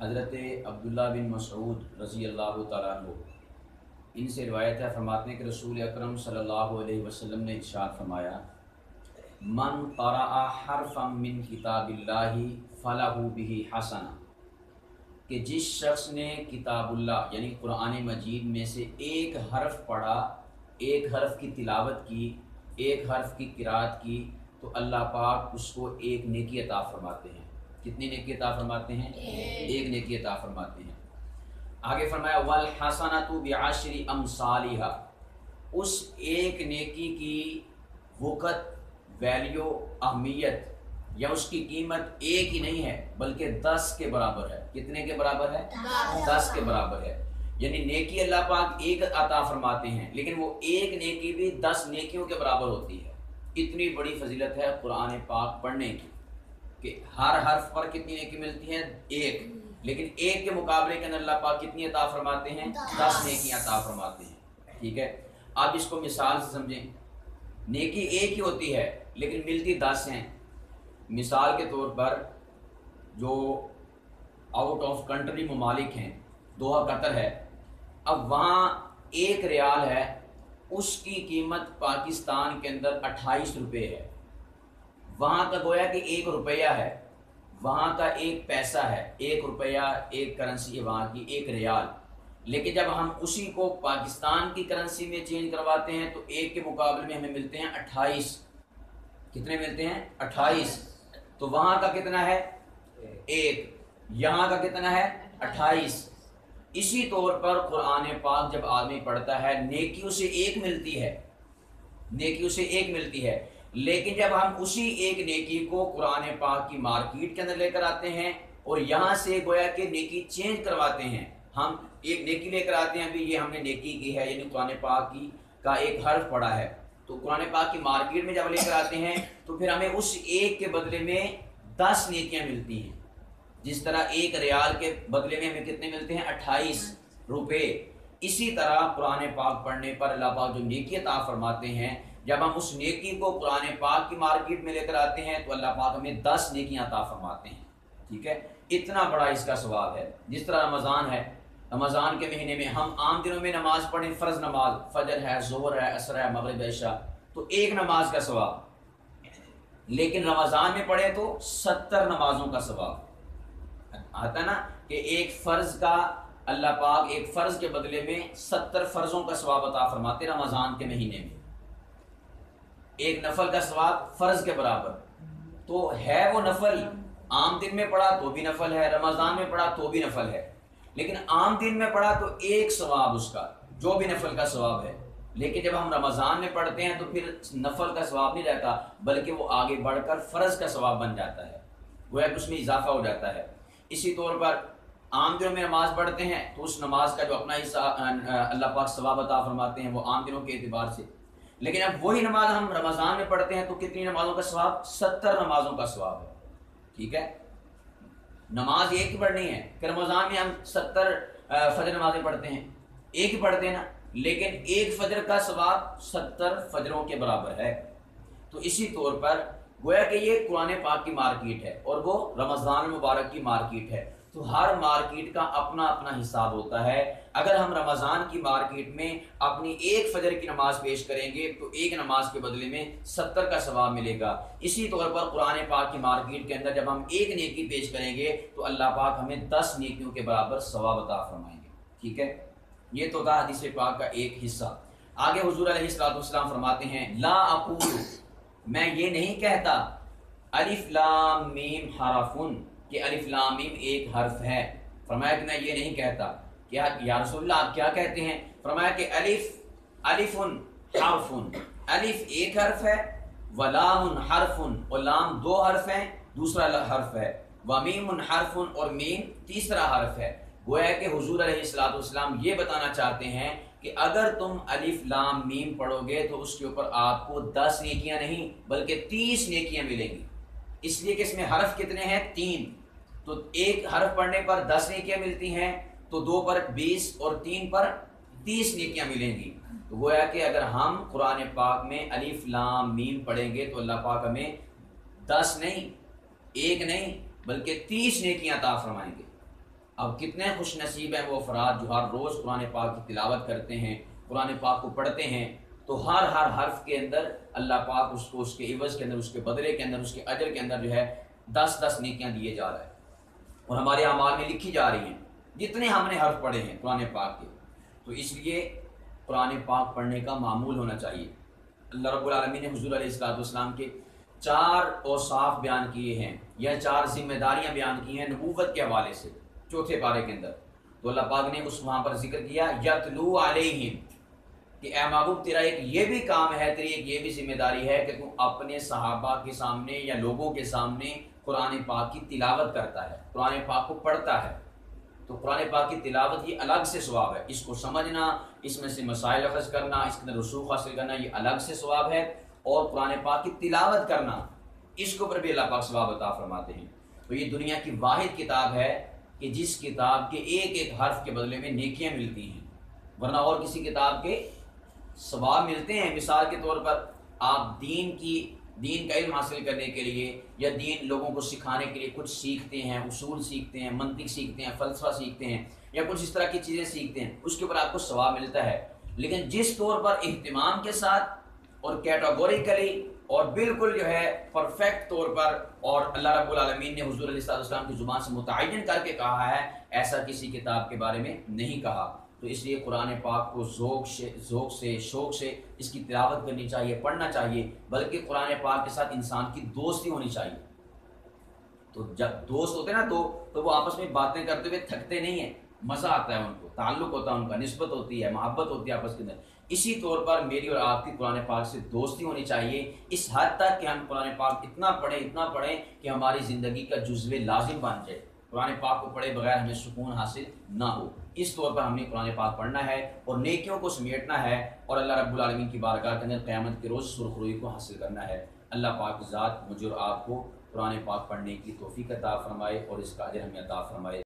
हज़रत अब्दुल्ला बिन मसऊद रज़ी अल्लाह तु इनसे रिवायत है, फरमाते हैं रसूल अकरम सल्लल्लाहु ने इरशाद फरमाया, मन क़रा हरफ़म मिन किताबिल्लाहि फ़लहु बिही हसना। कि जिस शख्स ने किताबुल्ला यानी कुरान मजीद में से एक हर्फ पढ़ा, एक हर्फ की तिलावत की, एक हर्फ की किरात की तो अल्लाह पाक उसको एक नेकी अता फरमाते हैं। कितनी नेकी अता फरमाते हैं? एक। नेकी अता फरमाते हैं। आगे फरमाया वल हसना तो ब्याशरी अमसालिहा। उस एक नेकी की वक़्त वैल्यू अहमियत या उसकी कीमत एक ही नहीं है बल्कि दस के बराबर है। कितने के बराबर है? दस के बराबर है। यानी नेकी अल्लाह पाक एक अता फरमाते हैं लेकिन वो एक नेकी भी दस नेकियों के बराबर होती है। इतनी बड़ी फजीलत है कुरान पाक पढ़ने की कि हर हर्फ पर कितनी नेकी मिलती है? एक। लेकिन एक के मुकाबले के अंदर अल्लाह पाक कितनी अता फरमाते हैं? दस। नेकी अता फरमाते हैं। ठीक है? आप इसको मिसाल से समझें। नेकी एक ही होती है लेकिन मिलती दस हैं। मिसाल के तौर पर जो आउट ऑफ़ कंट्री ममालिक हैं दोहा कतर है अब वहाँ एक रियाल है उसकी कीमत पाकिस्तान के अंदर अट्ठाईस रुपये है। वहाँ का गोया कि एक रुपया है, वहाँ का एक पैसा है, एक रुपया, एक करेंसी है वहाँ की, एक रियाल। लेकिन जब हम उसी को पाकिस्तान की करेंसी में चेंज करवाते हैं तो एक के मुकाबले में हमें मिलते हैं अट्ठाईस। कितने मिलते हैं? अट्ठाईस। तो वहाँ का कितना है? एक। यहाँ का कितना है? अट्ठाईस। इसी तौर पर कुरान पाक जब आदमी पढ़ता है नेकी उसे एक मिलती है। नेकी उसे एक मिलती है। लेकिन जब हम उसी एक नेकी को कुरान पाक की मार्केट के अंदर लेकर आते हैं और यहाँ से गोया के नेकी चेंज करवाते हैं, हम एक नेकी लेकर आते हैं, अभी ये हमने नेकी की है, यानी कुरान पाक की का एक हर्फ पड़ा है। तो कुरान पाक की मार्केट में जब लेकर आते हैं तो फिर हमें उस एक के बदले में दस नेकियाँ मिलती हैं। जिस तरह एक रियाल के बदले में हमें कितने मिलते हैं? अट्ठाईस रुपए। इसी तरह पुराने पाक पढ़ने पर अल्लाह पाक जो नेकी अता फरमाते हैं, जब हम उस नेकी को पुराने पाक की मार्केट में लेकर आते हैं तो अल्लाह पाक हमें दस नेकियाँ अता फरमाते हैं। ठीक है? इतना बड़ा इसका स्वभाव है। जिस तरह रमज़ान है, रमज़ान के महीने में हम आम दिनों में नमाज़ पढ़ें, फ़र्ज़ नमाज़, फजर है, जोहर है, असर है, मगरब ऐशा तो एक नमाज़ का स्वभाव लेकिन रमज़ान में पढ़े तो सत्तर नमाजों का स्वभाव आता ना कि एक फ़र्ज़ का अल्लाह पाक एक फ़र्ज़ के बदले में सत्तर फर्जों का स्वाब अता फरमाते रमज़ान के महीने में। एक नफल का स्वाब फ़र्ज़ के बराबर। तो है वो नफल आम दिन में पढ़ा तो भी नफल है, रमज़ान में पढ़ा तो भी नफल है। लेकिन आम दिन में पढ़ा तो एक सवाब उसका, जो भी नफल का स्वाब है। लेकिन जब हम रमज़ान में पढ़ते हैं तो फिर नफल का स्वाब नहीं रहता, बल्कि वो आगे बढ़कर फ़र्ज़ का स्वाब बन जाता है। वह उसमें इजाफा हो जाता है। इसी तौर पर आम दिनों में नमाज़ पढ़ते हैं तो उस नमाज़ का जो अपना हिस्सा अल्लाह पाक सवाब अता फरमाते हैं, वो आम दिनों के अतबार से। लेकिन अब वही नमाज़ हम रमज़ान में पढ़ते हैं तो कितनी नमाजों का स्वाब? सत्तर नमाजों का स्वाब है। ठीक है? नमाज़ एक ही पढ़नी है कि रमज़ान में हम सत्तर फजर नमाजें पढ़ते हैं। एक ही पढ़ते हैं ना? लेकिन एक फजर का स्वाब सत्तर फजरों के बराबर है। तो इसी तौर पर गोया कि ये कुरान पाक की मार्केट है और वो रमज़ान मुबारक की मार्केट है। तो हर मार्केट का अपना अपना हिसाब होता है। अगर हम रमज़ान की मार्केट में अपनी एक फजर की नमाज़ पेश करेंगे तो एक नमाज़ के बदले में सत्तर का सवाब मिलेगा। इसी तौर पर कुरान पाक की मार्केट के अंदर जब हम एक नेकी पेश करेंगे तो अल्लाह पाक हमें दस नेकियों के बराबर सवाब अता फरमाएँगे। ठीक है? ये तो था हदीस पाक का एक हिस्सा। आगे हजूर फरमाते हैं, ला अकूल मैं ये नहीं कहता, अलिफ लाम मीम हरफुन, कि अलिफ लाम मीम एक हर्फ है। फरमाया कि मैं ये नहीं कहता। क्या, या रसूलुल्लाह आप क्या कहते हैं? फरमाया कि अलिफ, अलिफुन हरफुन। अलिफ एक हर्फ है, वलामुन हरफुन, और लाम दो हर्फ हैं, दूसरा हर्फ है। वमीमुन हरफुन और मीम तीसरा हर्फ है। गोया कि हुजूर अलैहिस्सलाम ये बताना चाहते हैं कि अगर तुम अलिफ लाम मीम पढ़ोगे तो उसके ऊपर आपको दस नेकियाँ नहीं, बल्कि तीस नेकियाँ मिलेंगी। इसलिए कि इसमें हरफ कितने हैं? तीन। तो एक हरफ पढ़ने पर दस नेकियाँ मिलती हैं तो दो पर बीस और तीन पर तीस नेकियाँ मिलेंगी। तो गोया कि अगर हम कुरान पाक में अलिफ लाम मीम पढ़ेंगे तो अल्लाह पाक हमें दस नहीं, एक नहीं, बल्कि तीस नेकियाँ ता फरमाएँगे। अब कितने खुश नसीब हैं वो अफराद जो हर रोज़ कुरान पाक की तिलावत करते हैं, कुरान पाक को पढ़ते हैं तो हर हर हर्फ के अंदर अल्लाह पाक उसको, उसके इवज के अंदर, उसके बदले के अंदर, उसके अजर के अंदर जो है दस दस नेकियाँ दिए जा रहा है। और हमारे अमाल में लिखी जा रही हैं, जितने हमने हर्फ पढ़े हैं कुरान पाक के। तो इसलिए कुरान पाक पढ़ने का मामूल होना चाहिए। अल्लाह रब्बुल ने हजूर अलैहिस्सलाम के चार औसाफ बयान किए हैं, या चार जिम्मेदारियाँ बयान की हैं नबूवत के हवाले से। चौथे पारे के अंदर। तो अल्लाह पाक ने उस वहाँ पर ज़िक्र किया, यतलू कि ए महबूब, तेरा एक ये भी काम है, तेरी एक ये भी ज़िम्मेदारी है कि तू अपने सहाबा के सामने या लोगों के सामने कुरान पाक की तिलावत करता है। कुरान पाक को पढ़ता है। तो कुरान पाक की तिलावत ये अलग से स्वाब है। इसको समझना, इसमें से मसाइल अखज करना, इसके अंदर रसूख हासिल करना, ये अलग से स्वाब है। और कुरान पाक की तिलावत करना, इसके ऊपर भी अल्लाह पाक स्वाब अता फरमाते हैं। तो ये दुनिया की वाहिद किताब है कि जिस किताब के एक एक हर्फ के बदले में नेकियाँ मिलती हैं, वरना और किसी किताब के सवाब मिलते हैं। मिसाल के तौर पर आप दीन की, दीन का इल्म हासिल करने के लिए या दीन लोगों को सिखाने के लिए कुछ सीखते हैं, उसूल सीखते हैं, मंतिक सीखते हैं, फ़लसफ़ा सीखते हैं या कुछ इस तरह की चीज़ें सीखते हैं, उसके ऊपर आपको स्वाब मिलता है। लेकिन जिस तौर पर अहतमाम के साथ और कैटागोरिकली और बिल्कुल जो है परफेक्ट तौर पर और अल्लाह रब्बुल आलमीन ने हुजूर अलैहि की ज़ुबान से मुतन करके कहा है, ऐसा किसी किताब के बारे में नहीं कहा। तो इसलिए कुरान पाक को ज़ोक से ज़ोक से, शौक से इसकी तिलावत करनी चाहिए, पढ़ना चाहिए, बल्कि कुरान पाक के साथ इंसान की दोस्ती होनी चाहिए। तो जब दोस्त होते ना दो तो वो आपस में बातें करते हुए थकते नहीं है, मज़ा आता है उनको। ताल्लुक होता है, उनका नस्बत होती है, मोहब्बत होती है आपस के अंदर। इसी तौर पर मेरी और आपकी कुरान पाक से दोस्ती होनी चाहिए। इस हद तक कि हम कुरान पाक इतना पढ़ें इतना पढ़ें कि हमारी ज़िंदगी का जुज्व लाजिम बन जाए। कुरान पाक को पढ़े बगैर हमें सुकून हासिल ना हो। इस तौर पर हमें कुरान पाक पढ़ना है और नेकियों को समेटना है और अल्लाह रब्बुल आलमीन की बारगाह के अंदर क़यामत के रोज़ सुरखरुई को हासिल करना है। अल्लाह पाक ज़ात मुझे और आपको कुरान पाक पढ़ने की तोफ़ी अता फ़रमाए और इसका अजर हमें अता फ़रमाए।